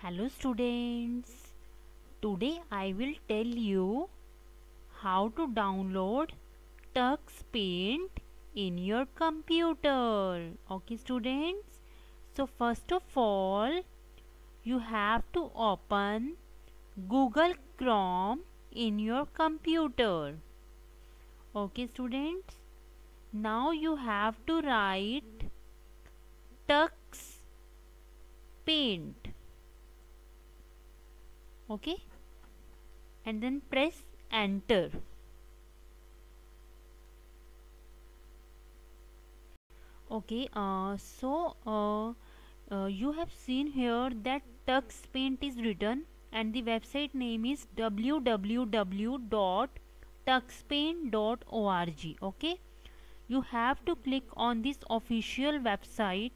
Hello students. Today I will tell you how to download Tux Paint in your computer. Okay students. So first of all you have to open Google Chrome in your computer. Okay students. Now you have to write Tux Paint okay? And then press enter. Okay uh, so uh, uh, you have seen here that tux paint is written and the website name is www.tuxpaint.org okay? You have to click on this official website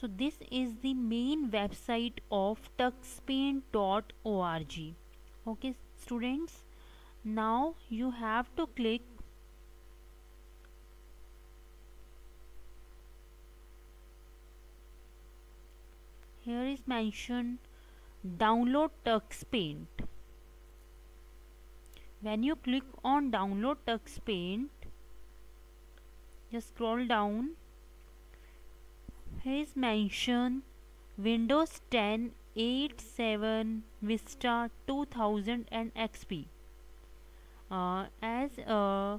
so this is the main website of tuxpaint.org okay students now you have to click here is mentioned download tux paint when you click on download tux paint just scroll down here is mentioned Windows 10 8 7 Vista 2000 and XP uh, as uh,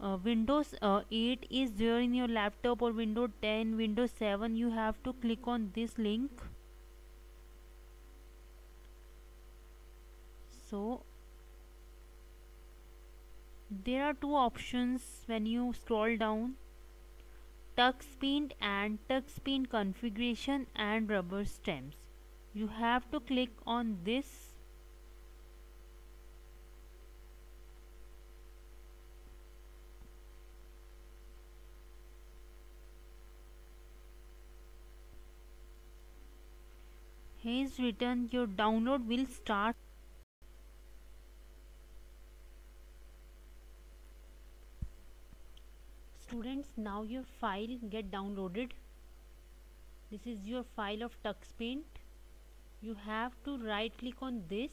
uh, Windows uh, 8 is there in your laptop or Windows 10 Windows 7 you have to click on this link. So there are two options when you scroll down paint and paint configuration and rubber stamps you have to click on this. Here is written your download will start students now your file get downloaded. This is your file of tux paint. You have to right click on this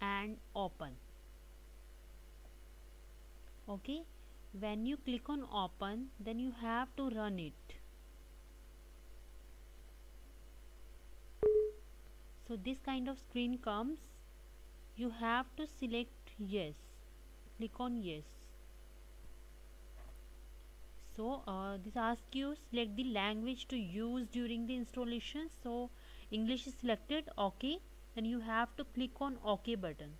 and open. Okay? When you click on open then you have to run it. So this kind of screen comes. You have to select yes. Click on yes so uh, this asks you select the language to use during the installation. So English is selected OK. Then you have to click on OK button.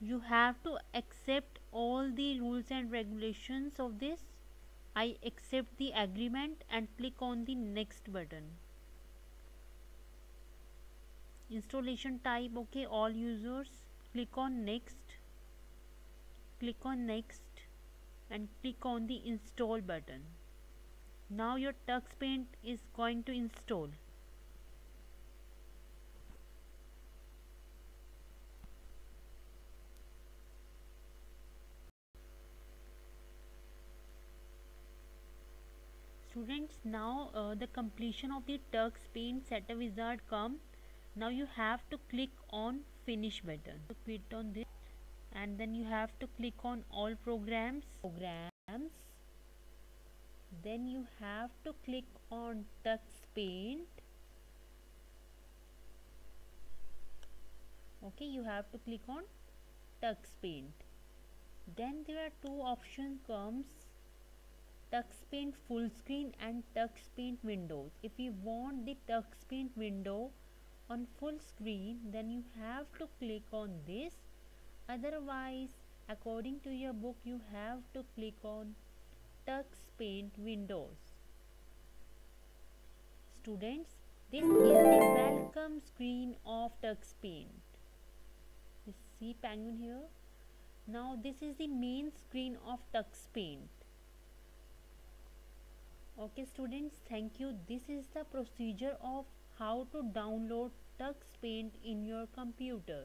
You have to accept all the rules and regulations of this. I accept the agreement and click on the next button. Installation type okay all users click on next. Click on next and click on the install button. Now your tux paint is going to install. Students now uh, the completion of the tux paint setup wizard come. Now you have to click on finish button. To click on this and then you have to click on all programs. Programs. Then you have to click on tux paint. Okay you have to click on tux paint. Then there are two options comes. Tux paint full screen and tux paint windows. If you want the tux paint window on full screen then you have to click on this otherwise according to your book you have to click on tux paint windows. Students this is the welcome screen of tux paint. You see penguin here? Now this is the main screen of tux paint. Okay students thank you. This is the procedure of how to download tux paint in your computer